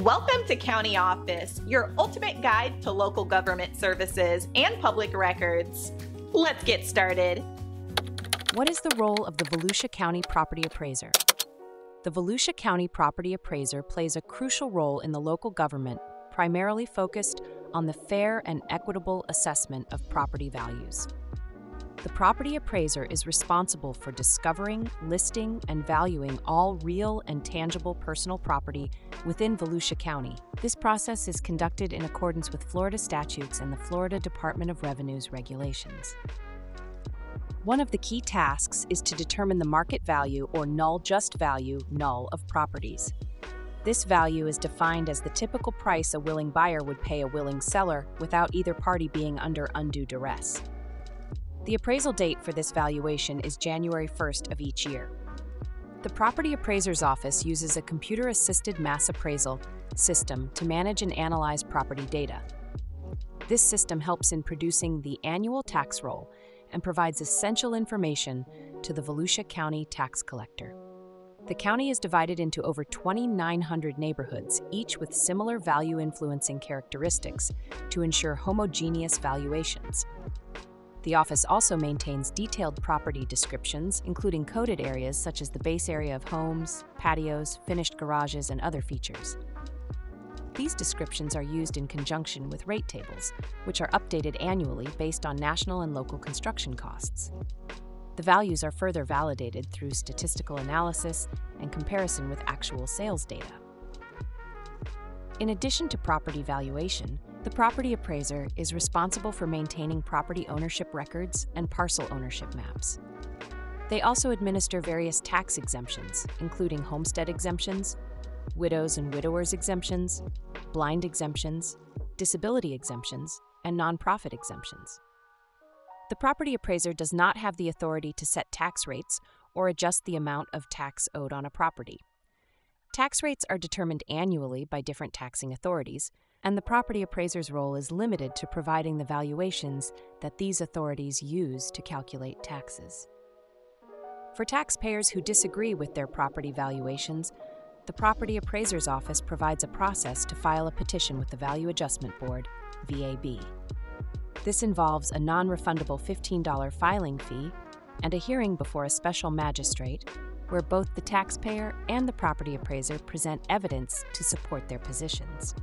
Welcome to County Office, your ultimate guide to local government services and public records. Let's get started. What is the role of the Volusia County Property Appraiser? The Volusia County Property Appraiser plays a crucial role in the local government, primarily focused on the fair and equitable assessment of property values. The property appraiser is responsible for discovering, listing, and valuing all real and tangible personal property within Volusia County. This process is conducted in accordance with Florida statutes and the Florida Department of Revenue's regulations. One of the key tasks is to determine the market value or null just value null of properties. This value is defined as the typical price a willing buyer would pay a willing seller without either party being under undue duress. The appraisal date for this valuation is January 1st of each year. The Property Appraiser's Office uses a computer assisted mass appraisal system to manage and analyze property data. This system helps in producing the annual tax roll and provides essential information to the Volusia County tax collector. The county is divided into over 2,900 neighborhoods, each with similar value influencing characteristics to ensure homogeneous valuations. The office also maintains detailed property descriptions, including coded areas such as the base area of homes, patios, finished garages, and other features. These descriptions are used in conjunction with rate tables, which are updated annually based on national and local construction costs. The values are further validated through statistical analysis and comparison with actual sales data. In addition to property valuation, the property appraiser is responsible for maintaining property ownership records and parcel ownership maps. They also administer various tax exemptions, including homestead exemptions, widows and widowers exemptions, blind exemptions, disability exemptions, and nonprofit exemptions. The property appraiser does not have the authority to set tax rates or adjust the amount of tax owed on a property. Tax rates are determined annually by different taxing authorities, and the property appraiser's role is limited to providing the valuations that these authorities use to calculate taxes. For taxpayers who disagree with their property valuations, the Property Appraiser's Office provides a process to file a petition with the Value Adjustment Board, VAB. This involves a non refundable $15 filing fee and a hearing before a special magistrate where both the taxpayer and the property appraiser present evidence to support their positions.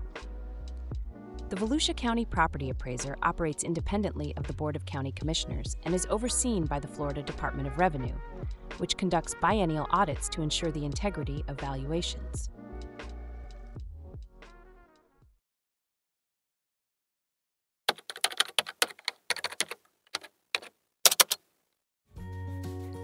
The Volusia County Property Appraiser operates independently of the Board of County Commissioners and is overseen by the Florida Department of Revenue, which conducts biennial audits to ensure the integrity of valuations.